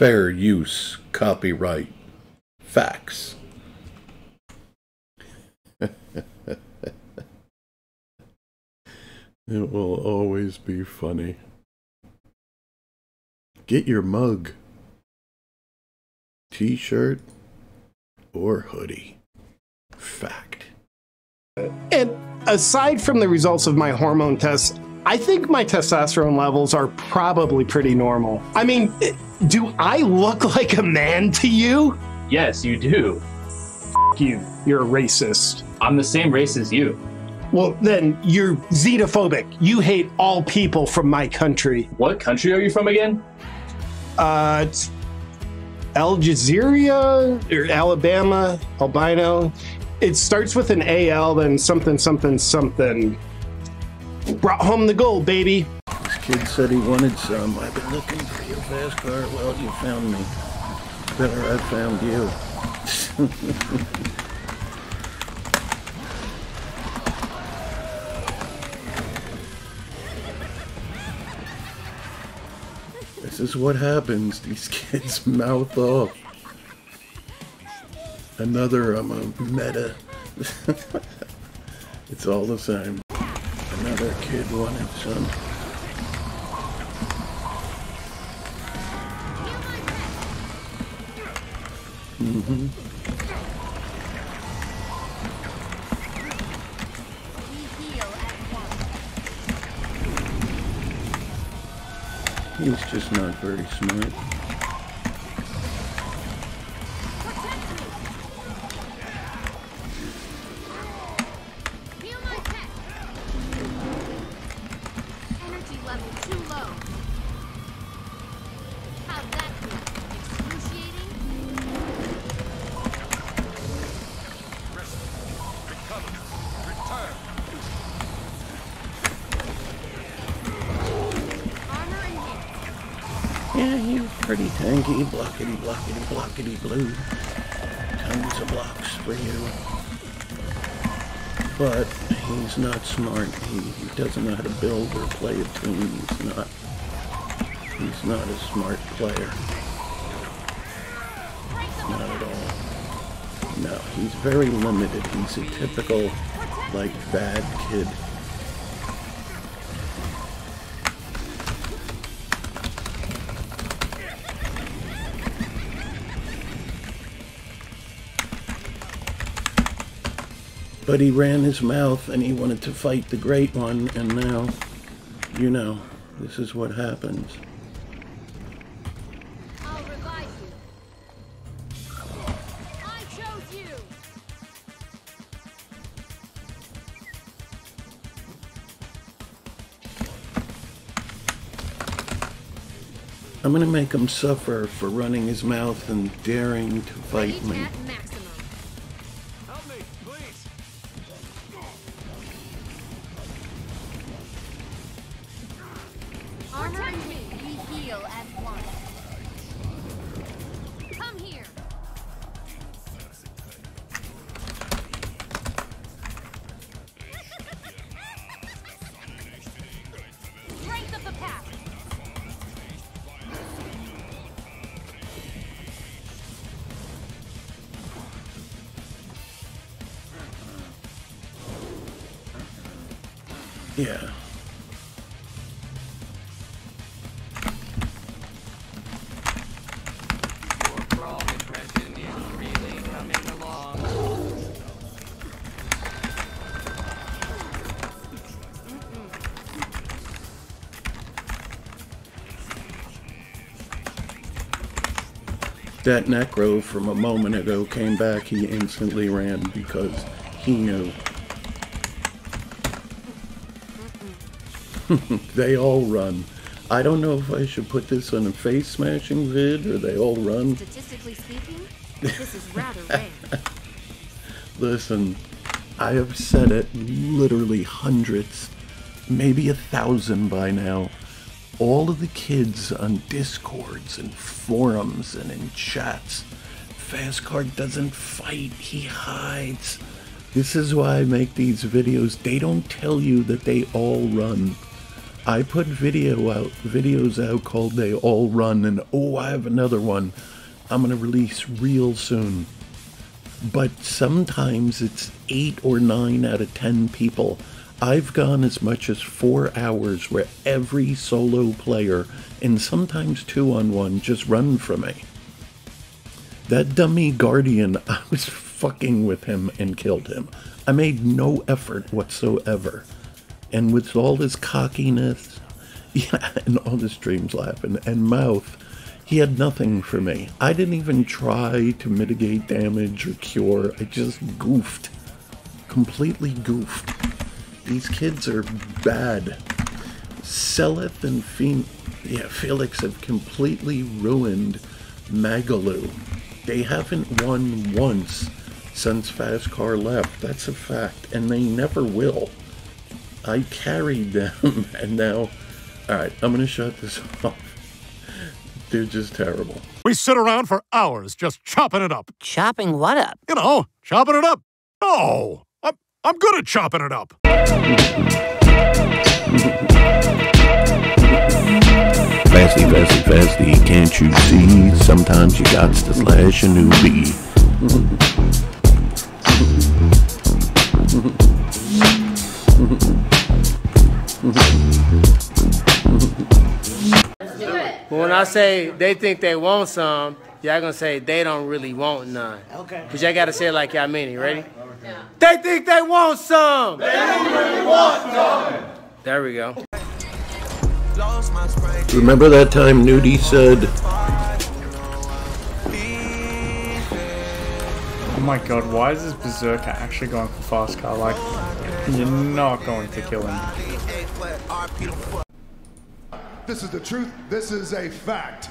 Fair use, copyright, facts. it will always be funny. Get your mug, t shirt, or hoodie. Fact. And aside from the results of my hormone tests, I think my testosterone levels are probably pretty normal. I mean, do I look like a man to you? Yes, you do. F you. You're a racist. I'm the same race as you. Well, then you're xenophobic. You hate all people from my country. What country are you from again? Uh, it's Algeria or Alabama, albino. It starts with an AL, then something, something, something. Brought home the gold, baby. This kid said he wanted some. I've been looking for your fast car. Well, you found me. Better I found you. this is what happens. These kids mouth off. Another, I'm a meta. it's all the same. Another kid wanted some. Mm-hmm. He's just not very smart. Yeah, he's pretty tanky. Blockety, blockety, blockety, blue. Tons of blocks for you. But he's not smart. He, he doesn't know how to build or play a tune. He's not. He's not a smart player. Not at all. No, he's very limited. He's a typical, like, bad kid. But he ran his mouth and he wanted to fight the great one, and now, you know, this is what happens. I'll revive you. I chose you. I'm gonna make him suffer for running his mouth and daring to fight me. Yeah. That necro from a moment ago came back. He instantly ran because he knew. they all run. I don't know if I should put this on a face smashing vid or they all run. Statistically speaking, this is rather rare. Listen, I have said it literally hundreds, maybe a thousand by now. All of the kids on discords and forums and in chats. Fastcard doesn't fight, he hides. This is why I make these videos. They don't tell you that they all run. I put video out, videos out called "They All Run," and oh, I have another one. I'm gonna release real soon. But sometimes it's eight or nine out of ten people. I've gone as much as four hours where every solo player, and sometimes two on one, just run from me. That dummy guardian, I was fucking with him and killed him. I made no effort whatsoever. And with all his cockiness, yeah, and all his dreams laughing and mouth, he had nothing for me. I didn't even try to mitigate damage or cure. I just goofed. Completely goofed. These kids are bad. Seleth and yeah, Felix have completely ruined Magaloo. They haven't won once since Fast Car left. That's a fact. And they never will. I carried them, and now. Alright, I'm gonna shut this off. They're just terrible. We sit around for hours just chopping it up. Chopping what up? You know, chopping it up. Oh, I'm, I'm good at chopping it up. Fasty, fasty, fasty, can't you see? Sometimes you got to slash a newbie. But when I say they think they want some, y'all gonna say they don't really want none. Okay. But y'all gotta say it like y'all mean it. Ready? Yeah. They think they want some. They don't really want some. There we go. Remember that time Nudie said, Oh my god, why is this berserker actually going for fast car? Like, you're not going to kill him. This is the truth. This is a fact.